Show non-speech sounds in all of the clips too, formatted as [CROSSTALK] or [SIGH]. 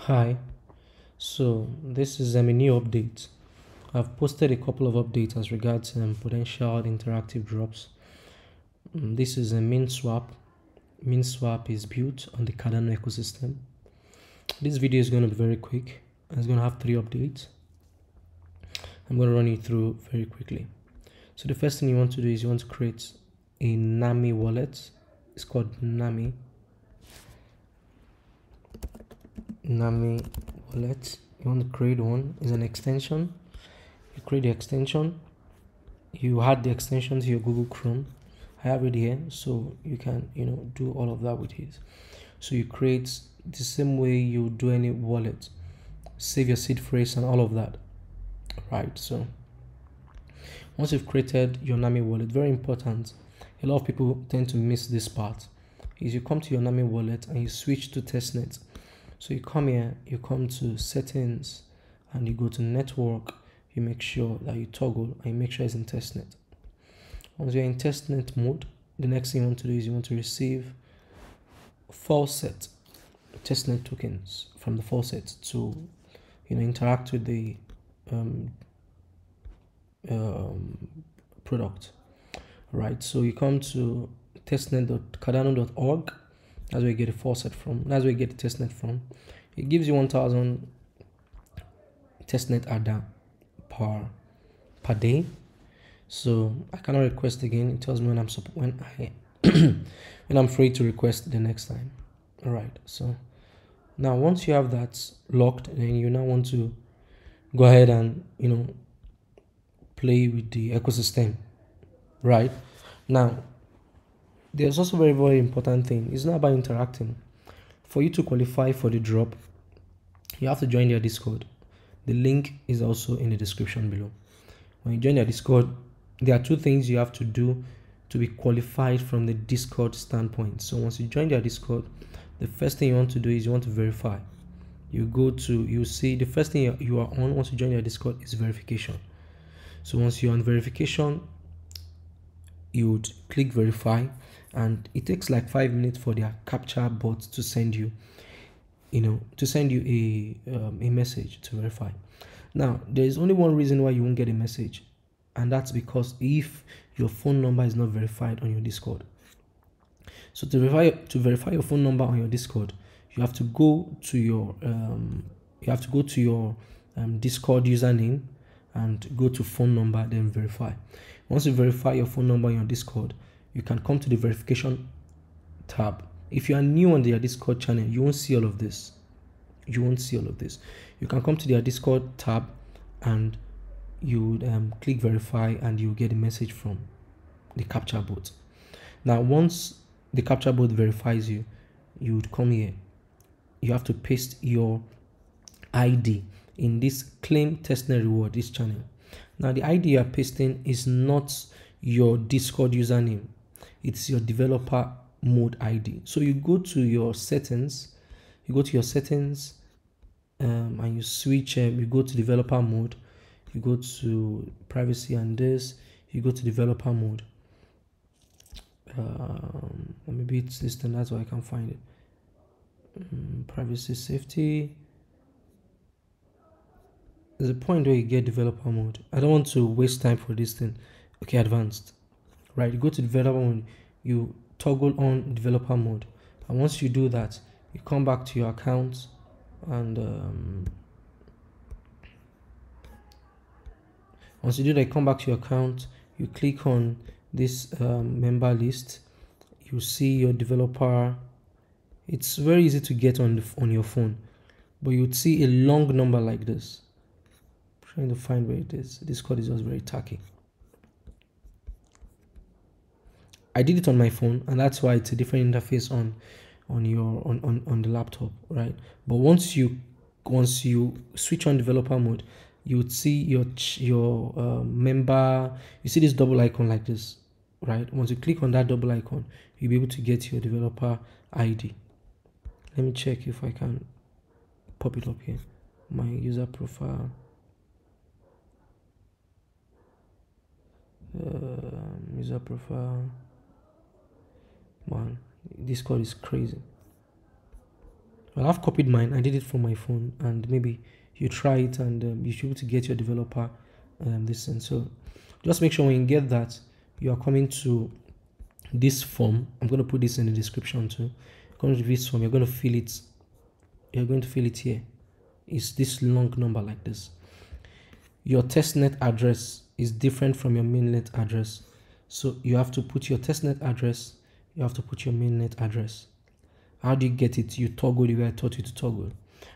Hi, so this is um, a new update. I've posted a couple of updates as regards um, potential interactive drops. Um, this is a MinSwap. MinSwap is built on the Cardano ecosystem. This video is going to be very quick. It's going to have three updates. I'm going to run you through very quickly. So the first thing you want to do is you want to create a Nami wallet. It's called Nami. Nami wallet. You want to create one. Is an extension. You create the extension. You add the extension to your Google Chrome. I have it here, so you can you know do all of that with it. So you create the same way you do any wallet. Save your seed phrase and all of that. Right. So once you've created your Nami wallet, very important. A lot of people tend to miss this part. Is you come to your Nami wallet and you switch to testnet. So you come here, you come to settings, and you go to network. You make sure that you toggle and you make sure it's in testnet. Once you're in testnet mode, the next thing you want to do is you want to receive faucet testnet tokens from the faucet to you know interact with the um, um, product right so you come to testnet.cardano.org that's where you get a faucet from. That's where you get the testnet from. It gives you 1000 testnet ADA per per day. So i cannot request again. It tells me when i'm when i [COUGHS] when i'm free to request the next time. All right so now once you have that locked then you now want to go ahead and you know play with the ecosystem. Right? Now there's also a very very important thing. It's not about interacting. For you to qualify for the drop you have to join their discord. The link is also in the description below. When you join their discord there are two things you have to do to be qualified from the discord standpoint. So once you join their discord the first thing you want to do is you want to verify. You go to you see the first thing you are on once you join your discord is verification. So once you're on verification you would click verify and it takes like five minutes for their CAPTCHA bot to send you you know to send you a um, a message to verify. Now there is only one reason why you won't get a message and that's because if your phone number is not verified on your discord. So to verify to verify your phone number on your discord you have to go to your um, you have to go to your um, discord username and go to phone number then verify. Once you verify your phone number on your discord you can come to the verification tab. If you are new on their discord channel you won't see all of this. You won't see all of this. You can come to their discord tab and you um, click verify and you get a message from the CAPTCHA bot. Now once the CAPTCHA bot verifies you you would come here. You have to paste your id in this claim testnet reward this channel. Now the id you are pasting is not your discord username it's your developer mode id so you go to your settings you go to your settings um, and you switch um, you go to developer mode you go to privacy and this you go to developer mode. Um, maybe it's this then that's why i can't find it. Um, privacy safety. There's a point where you get developer mode. I don't want to waste time for this thing. Okay advanced right? You go to developer mode you toggle on developer mode. And once you do that you come back to your account and um, once you do that come back to your account you click on this um, member list you see your developer. It's very easy to get on the, on your phone but you'd see a long number like this. I'm trying to find where it is. This code is just very tacky I did it on my phone and that's why it's a different interface on on your on, on, on the laptop right? But once you once you switch on developer mode you would see your your uh, member you see this double icon like this right? Once you click on that double icon you'll be able to get your developer id let me check if i can pop it up here. My user profile. Uh, user profile man this code is crazy. Well i've copied mine. I did it from my phone and maybe you try it and um, you should be able to get your developer um, this thing. So just make sure when you get that you are coming to this form. I'm going to put this in the description too. Coming to this form. You're going to fill it. You're going to fill it here. Is this long number like this. Your testnet address is different from your mainnet address. So you have to put your testnet address you have to put your mainnet address. How do you get it? You toggle the way i taught you to toggle.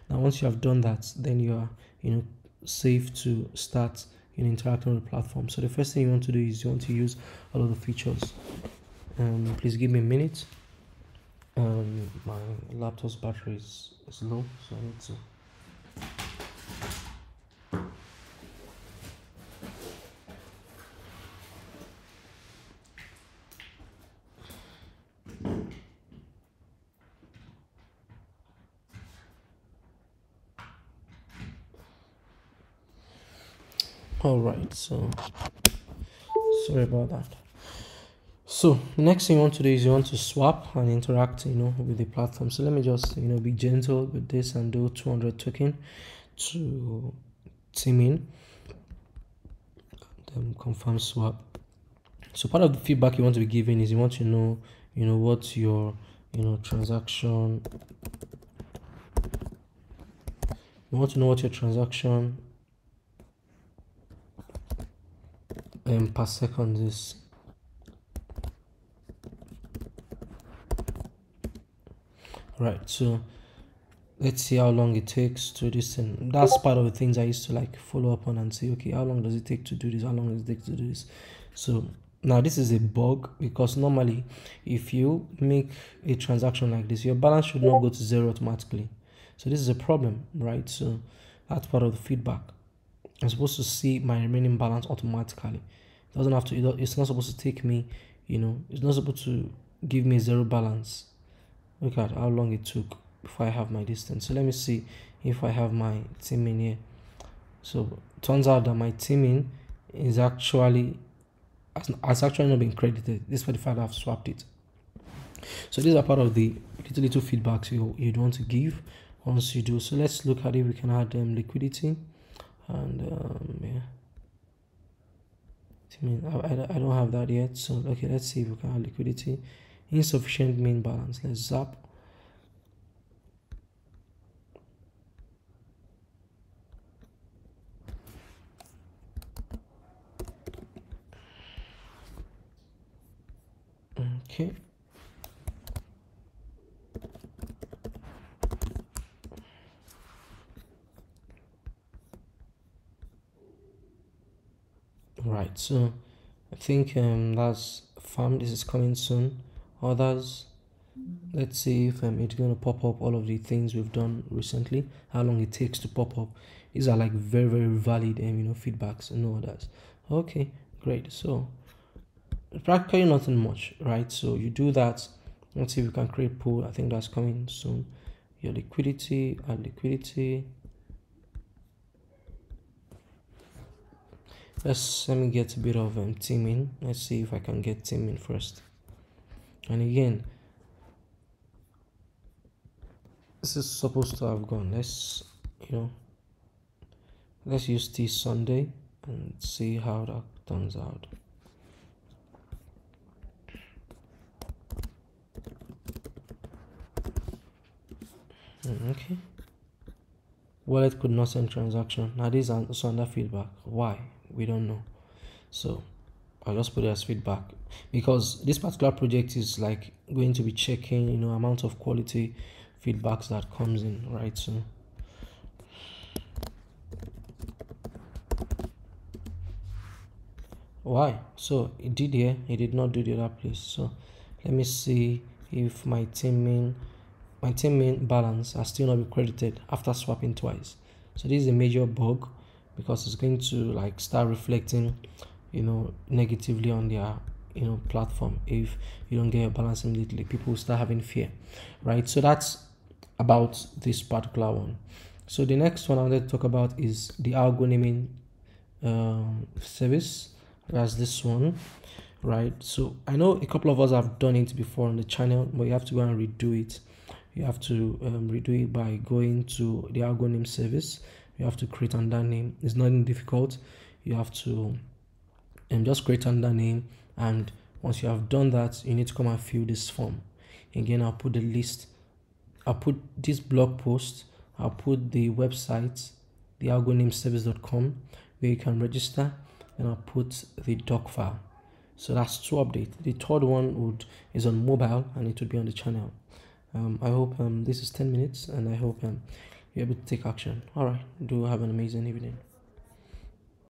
Now once you have done that then you are you know safe to start know interacting with the platform. So the first thing you want to do is you want to use all of the features. Um please give me a minute. Um my laptop's battery is, is low so i need to all right so sorry about that. So next thing you want to do is you want to swap and interact you know with the platform. So let me just you know be gentle with this and do 200 token to team in. Then confirm swap. So part of the feedback you want to be giving is you want to know you know what your you know transaction you want to know what your transaction um, per second is right so let's see how long it takes to this and that's part of the things i used to like follow up on and say okay how long does it take to do this? How long does it take to do this? So now this is a bug because normally if you make a transaction like this your balance should not go to zero automatically. So this is a problem right? So that's part of the feedback i'm supposed to see my remaining balance automatically. It doesn't have to it's not supposed to take me you know it's not supposed to give me zero balance. Look at how long it took before i have my distance. So let me see if i have my team in here. So turns out that my team in is actually has, has actually not been credited this for the fact i've swapped it. So these are part of the little little feedbacks you you'd want to give once you do. So let's look at it we can add um, liquidity and um, yeah. I mean I, I, I don't have that yet so okay let's see if we can have liquidity. Insufficient main balance. Let's zap okay right so i think um that's farm this is coming soon. Others let's see if um, it's going to pop up all of the things we've done recently how long it takes to pop up. These are like very very valid um, you know feedbacks and no others okay great so practically nothing much right? So you do that. Let's see if we can create pool. I think that's coming soon. Your liquidity and liquidity let's let me get a bit of um, teaming let's see if i can get teaming first. And again this is supposed to have gone. Let's you know let's use this sunday and see how that turns out. Hmm, okay. Wallet could not send transaction. Now this is under feedback. Why we don't know. So i'll just put it as feedback. Because this particular project is like going to be checking you know amount of quality feedbacks that comes in right? So why? So it did here it did not do the other place. So let me see if my teaming my teaming balance has still not been credited after swapping twice. So this is a major bug because it's going to like start reflecting you know negatively on their you know platform if you don't get your balance immediately. People start having fear right? So that's about this particular one. So the next one i wanted to talk about is the algo naming um, service. That's this one right? So i know a couple of us have done it before on the channel but you have to go and redo it. You have to um, redo it by going to the algo name service you have to create under name. It's nothing difficult. You have to um, just create under name and once you have done that you need to come and fill this form. Again i'll put the list i'll put this blog post i'll put the website the algonameservice.com where you can register and i'll put the doc file. So that's two updates. The third one would is on mobile and it would be on the channel. Um, i hope um, this is 10 minutes and i hope um, you're able to take action. All right. Do have an amazing evening